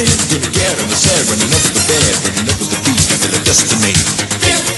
encouraged, terribly. Gonna get on the side, running up the bad, running up with the beat, I feel a destiny.